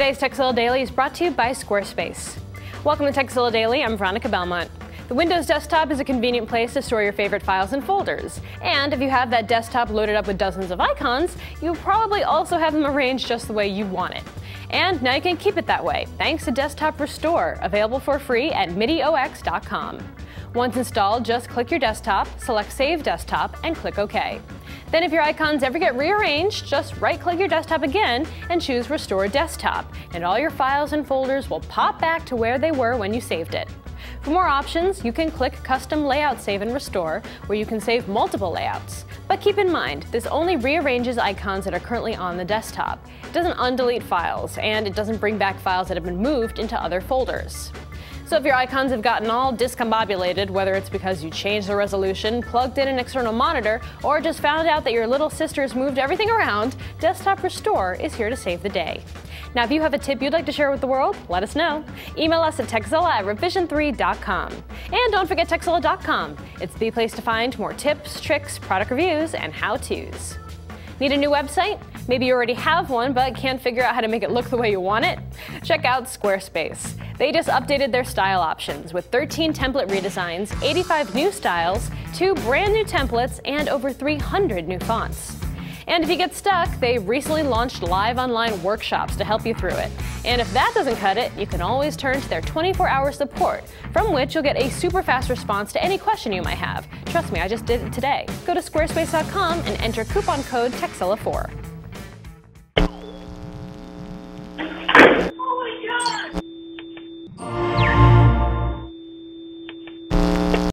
Today's Tekzilla Daily is brought to you by Squarespace. Welcome to Tekzilla Daily. I'm Veronica Belmont. The Windows desktop is a convenient place to store your favorite files and folders. And if you have that desktop loaded up with dozens of icons, you probably also have them arranged just the way you want it. And now you can keep it that way, thanks to Desktop Restore, available for free at midiox.com. Once installed, just click your desktop, select Save Desktop, and click OK. Then if your icons ever get rearranged, just right-click your desktop again and choose Restore Desktop, and all your files and folders will pop back to where they were when you saved it. For more options, you can click Custom Layout Save and Restore, where you can save multiple layouts. But keep in mind, this only rearranges icons that are currently on the desktop. It doesn't undelete files, and it doesn't bring back files that have been moved into other folders. So if your icons have gotten all discombobulated, whether it's because you changed the resolution, plugged in an external monitor, or just found out that your little sister's moved everything around, Desktop Restore is here to save the day. Now, if you have a tip you'd like to share with the world, let us know. Email us at tekzilla at revision3.com. And don't forget tekzilla.com. It's the place to find more tips, tricks, product reviews, and how-tos. Need a new website? Maybe you already have one but can't figure out how to make it look the way you want it? Check out Squarespace. They just updated their style options with 13 template redesigns, 85 new styles, two brand new templates, and over 300 new fonts. And if you get stuck, they recently launched live online workshops to help you through it. And if that doesn't cut it, you can always turn to their 24 hour support, from which you'll get a super fast response to any question you might have. Trust me, I just did it today. Go to squarespace.com and enter coupon code TEKZILLA4.